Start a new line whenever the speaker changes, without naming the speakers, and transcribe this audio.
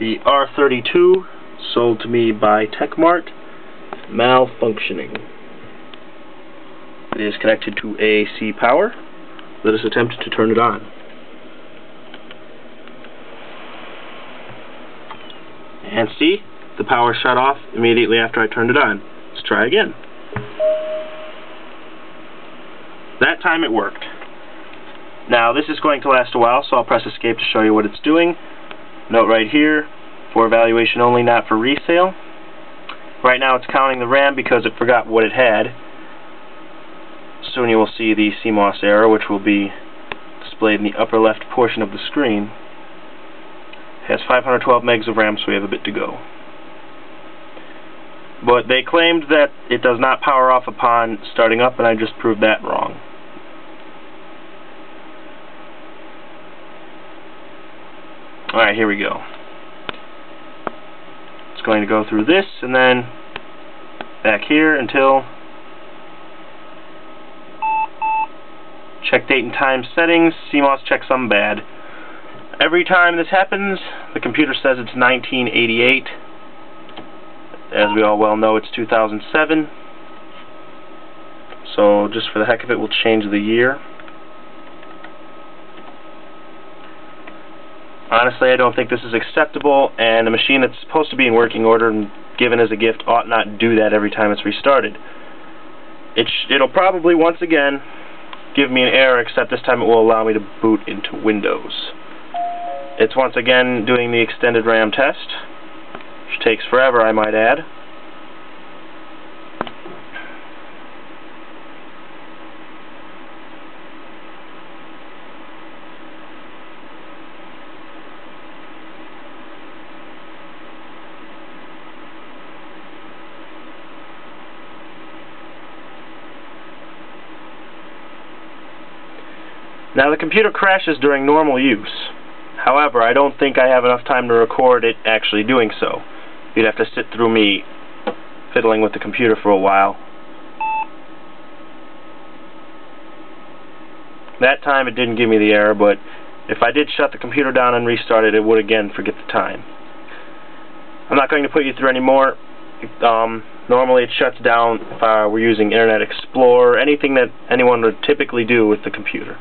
The R32 sold to me by Techmart malfunctioning. It is connected to AC power. Let us attempt to turn it on. And see, the power shut off immediately after I turned it on. Let's try again. That time it worked. Now this is going to last a while, so I'll press escape to show you what it's doing. Note right here, for evaluation only, not for resale. Right now it's counting the RAM because it forgot what it had. Soon you will see the CMOS error, which will be displayed in the upper left portion of the screen. It has 512 megs of RAM, so we have a bit to go. But they claimed that it does not power off upon starting up, and I just proved that wrong. Alright, here we go. It's going to go through this, and then back here until check date and time settings, CMOS checksum bad. Every time this happens, the computer says it's 1988. As we all well know, it's 2007. So just for the heck of it, we'll change the year. Honestly, I don't think this is acceptable, and a machine that's supposed to be in working order and given as a gift ought not do that every time it's restarted. It it'll probably, once again, give me an error, except this time it will allow me to boot into Windows. It's once again doing the extended RAM test, which takes forever, I might add. Now the computer crashes during normal use. However, I don't think I have enough time to record it actually doing so. You'd have to sit through me fiddling with the computer for a while. That time it didn't give me the error, but if I did shut the computer down and restart it, it would again forget the time. I'm not going to put you through any more. Um, normally it shuts down if uh, we're using Internet Explorer, anything that anyone would typically do with the computer.